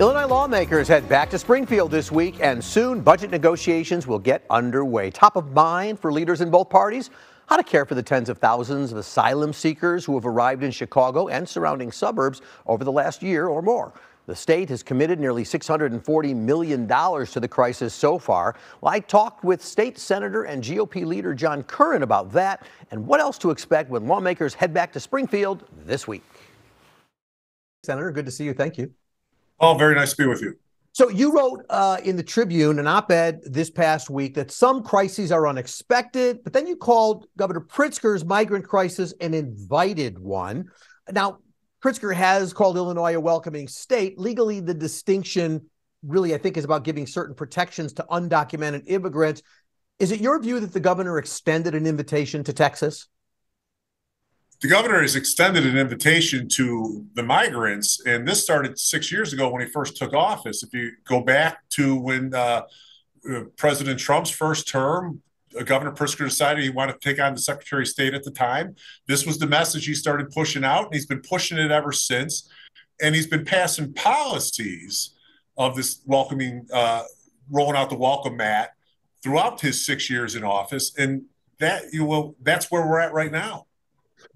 Illinois lawmakers head back to Springfield this week, and soon budget negotiations will get underway. Top of mind for leaders in both parties how to care for the tens of thousands of asylum seekers who have arrived in Chicago and surrounding suburbs over the last year or more. The state has committed nearly $640 million to the crisis so far. Well, I talked with state senator and GOP leader John Curran about that and what else to expect when lawmakers head back to Springfield this week. Senator, good to see you. Thank you. Oh, very nice to be with you. So you wrote uh, in the Tribune an op-ed this past week that some crises are unexpected, but then you called Governor Pritzker's migrant crisis an invited one. Now, Pritzker has called Illinois a welcoming state. Legally, the distinction really, I think, is about giving certain protections to undocumented immigrants. Is it your view that the governor extended an invitation to Texas? The governor has extended an invitation to the migrants, and this started six years ago when he first took office. If you go back to when uh, uh President Trump's first term, uh, Governor Pritzker decided he wanted to take on the Secretary of State at the time. This was the message he started pushing out, and he's been pushing it ever since. And he's been passing policies of this welcoming, uh, rolling out the welcome mat throughout his six years in office, and that you will. That's where we're at right now.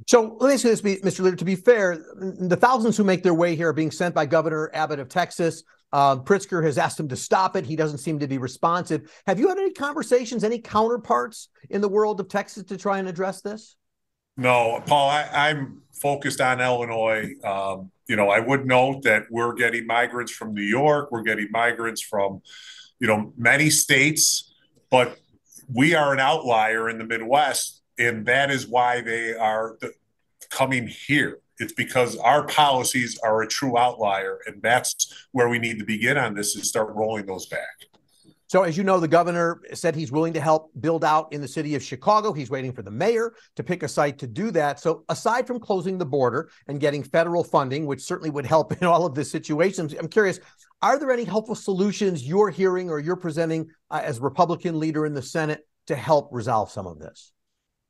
So let me ask you this, Mr. Leader. To be fair, the thousands who make their way here are being sent by Governor Abbott of Texas. Uh, Pritzker has asked him to stop it. He doesn't seem to be responsive. Have you had any conversations, any counterparts in the world of Texas to try and address this? No, Paul, I, am focused on Illinois. Um, you know, I would note that we're getting migrants from New York, we're getting migrants from, you know, many states, but we are an outlier in the Midwest and that is why they are coming here. It's because our policies are a true outlier, and that's where we need to begin on this and start rolling those back. So, as you know, the governor said he's willing to help build out in the city of Chicago. He's waiting for the mayor to pick a site to do that. So, aside from closing the border and getting federal funding, which certainly would help in all of this situations, I'm curious are there any helpful solutions you're hearing or you're presenting uh, as Republican leader in the Senate to help resolve some of this?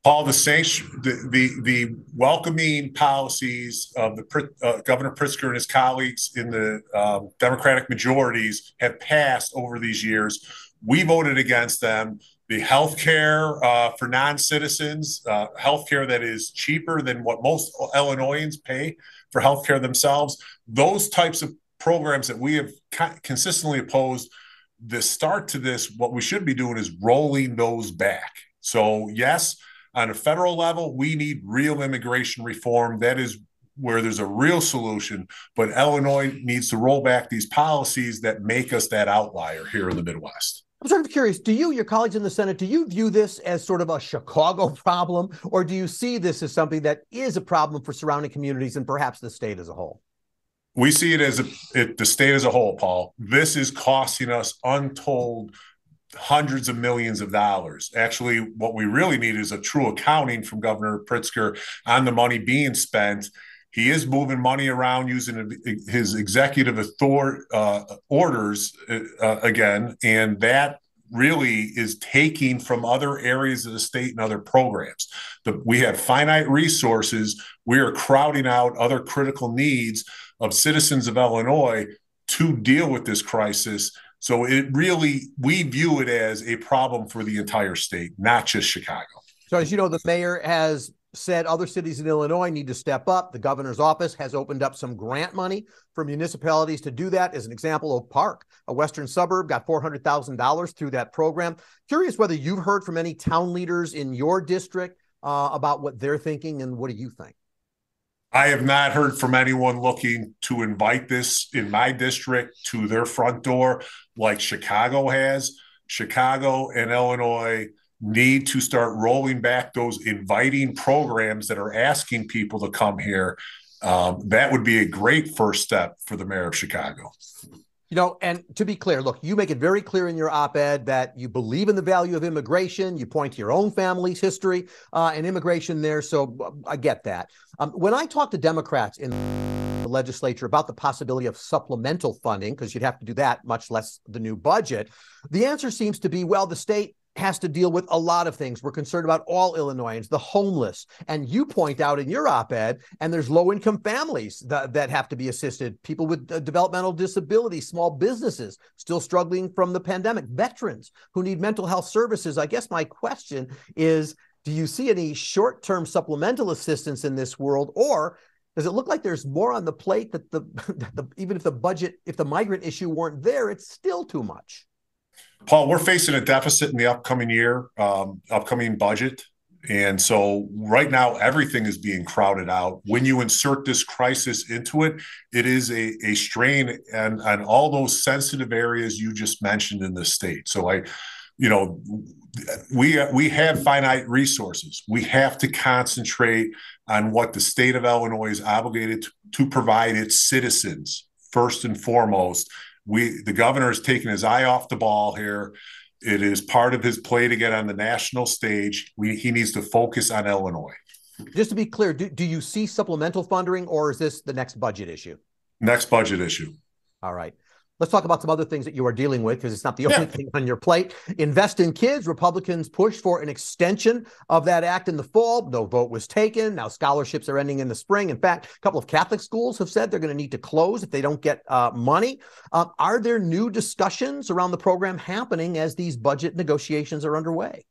Paul, the sanction, the, the, the welcoming policies of the uh, Governor Pritzker and his colleagues in the um, Democratic majorities have passed over these years. We voted against them. The health care uh, for non citizens, uh, health care that is cheaper than what most Illinoisans pay for health care themselves, those types of programs that we have consistently opposed. The start to this, what we should be doing is rolling those back. So, yes, on a federal level, we need real immigration reform. That is where there's a real solution. But Illinois needs to roll back these policies that make us that outlier here in the Midwest. I'm sort of curious. Do you, your colleagues in the Senate, do you view this as sort of a Chicago problem, or do you see this as something that is a problem for surrounding communities and perhaps the state as a whole? We see it as a, it, the state as a whole, Paul. This is costing us untold hundreds of millions of dollars. Actually, what we really need is a true accounting from Governor Pritzker on the money being spent. He is moving money around using his executive authority uh, orders uh, again, and that really is taking from other areas of the state and other programs. The, we have finite resources. We are crowding out other critical needs of citizens of Illinois to deal with this crisis so it really, we view it as a problem for the entire state, not just Chicago. So, as you know, the mayor has said other cities in Illinois need to step up. The governor's office has opened up some grant money for municipalities to do that. As an example, Oak Park, a western suburb, got $400,000 through that program. Curious whether you've heard from any town leaders in your district uh, about what they're thinking and what do you think? I have not heard from anyone looking to invite this in my district to their front door like Chicago has. Chicago and Illinois need to start rolling back those inviting programs that are asking people to come here. Um, that would be a great first step for the mayor of Chicago. You know, and to be clear, look, you make it very clear in your op ed that you believe in the value of immigration. You point to your own family's history uh, and immigration there. So uh, I get that. Um, when I talk to Democrats in the legislature about the possibility of supplemental funding, because you'd have to do that, much less the new budget, the answer seems to be well, the state has to deal with a lot of things. We're concerned about all Illinoisans, the homeless. And you point out in your op ed, and there's low income families that, that have to be assisted, people with uh, developmental disabilities, small businesses still struggling from the pandemic, veterans who need mental health services. I guess my question is do you see any short term supplemental assistance in this world? Or does it look like there's more on the plate that the, that the even if the budget, if the migrant issue weren't there, it's still too much? Paul, we're facing a deficit in the upcoming year, um, upcoming budget. And so right now, everything is being crowded out. When you insert this crisis into it, it is a, a strain and on all those sensitive areas you just mentioned in the state. So I, you know, we we have finite resources. We have to concentrate on what the state of Illinois is obligated to, to provide its citizens first and foremost we the governor is taking his eye off the ball here. It is part of his play to get on the national stage. We, he needs to focus on Illinois. Just to be clear, do, do you see supplemental funding or is this the next budget issue? Next budget issue. All right. Let's talk about some other things that you are dealing with because it's not the only yeah. thing on your plate. Invest in kids. Republicans pushed for an extension of that act in the fall. No vote was taken. Now scholarships are ending in the spring. In fact, a couple of Catholic schools have said they're going to need to close if they don't get uh, money. Uh, are there new discussions around the program happening as these budget negotiations are underway?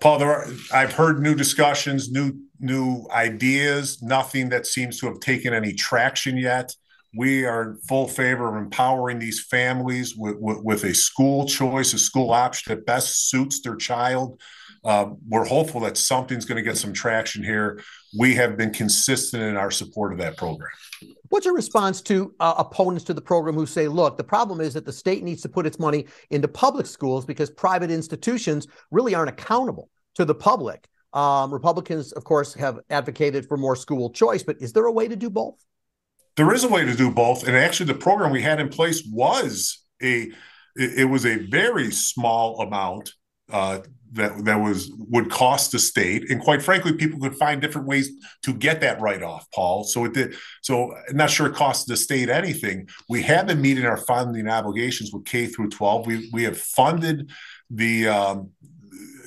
Paul, there are, I've heard new discussions, new new ideas. Nothing that seems to have taken any traction yet. We are in full favor of empowering these families with, with, with a school choice, a school option that best suits their child. Um, we're hopeful that something's going to get some traction here. We have been consistent in our support of that program. What's your response to uh, opponents to the program who say, look, the problem is that the state needs to put its money into public schools because private institutions really aren't accountable to the public? Um, Republicans, of course, have advocated for more school choice, but is there a way to do both? There is a way to do both. And actually, the program we had in place was a it, was a very small amount uh, that that was would cost the state, and quite frankly, people could find different ways to get that write off, Paul. So it did. So I'm not sure it cost the state anything. We have been meeting our funding obligations with K through 12. We we have funded the um,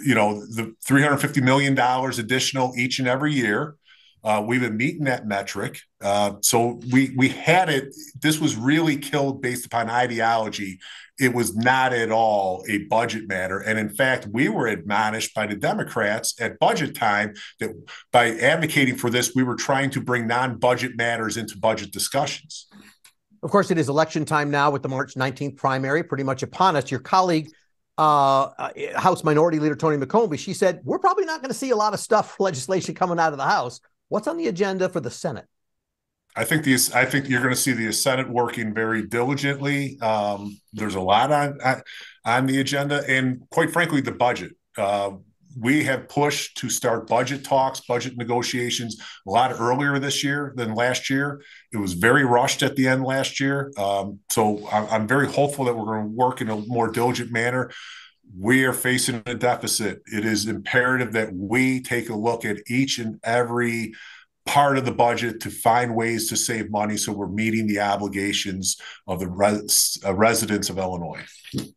you know the 350 million dollars additional each and every year uh, we've been meeting that metric. Uh, so we we had it. This was really killed based upon ideology. It was not at all a budget matter. And in fact, we were admonished by the Democrats at budget time that by advocating for this, we were trying to bring non-budget matters into budget discussions. Of course, it is election time now with the March 19th primary pretty much upon us. Your colleague uh, uh, House Minority Leader Tony McCombie, she said, We're probably not going to see a lot of stuff, legislation coming out of the House. What's on the agenda for the Senate? I think these. I think you're going to see the Senate working very diligently. Um, there's a lot on on the agenda, and quite frankly, the budget. Uh, we have pushed to start budget talks, budget negotiations a lot earlier this year than last year. It was very rushed at the end last year. Um, so I'm, I'm very hopeful that we're going to work in a more diligent manner we are facing a deficit. It is imperative that we take a look at each and every part of the budget to find ways to save money so we're meeting the obligations of the res- uh, residents of Illinois.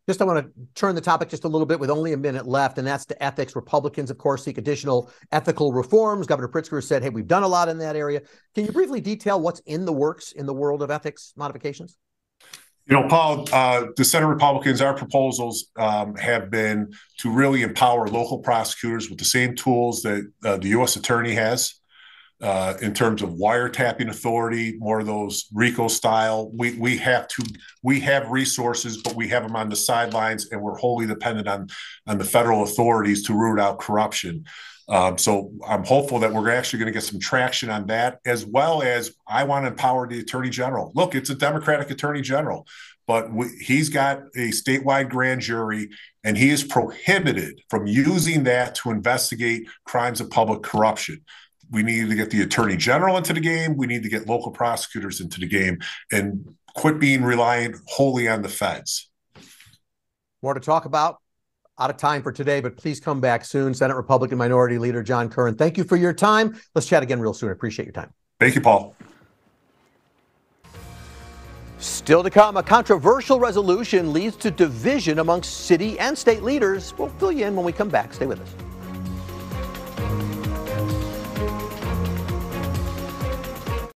Just I want to turn the topic just a little bit with only a minute left, and that's to ethics. Republicans, of course, seek additional ethical reforms. Governor Pritzker said, hey, we've done a lot in that area. Can you briefly detail what's in the works in the world of ethics modifications? You know, Paul, uh, the Senate Republicans, our proposals um, have been to really empower local prosecutors with the same tools that uh, the U.S. Attorney has uh, in terms of wiretapping authority, more of those RICO style. We we have to we have resources, but we have them on the sidelines, and we're wholly dependent on on the federal authorities to root out corruption. Um, so I'm hopeful that we're actually going to get some traction on that, as well as I want to empower the attorney general. Look, it's a Democratic attorney general, but we, he's got a statewide grand jury, and he is prohibited from using that to investigate crimes of public corruption. We need to get the attorney general into the game. We need to get local prosecutors into the game and quit being reliant wholly on the feds. More to talk about out of time for today, but please come back soon. Senate Republican Minority Leader John Curran, thank you for your time. Let's chat again real soon. I appreciate your time. Thank you, Paul. Still to come, a controversial resolution leads to division amongst city and state leaders. We'll fill you in when we come back. Stay with us.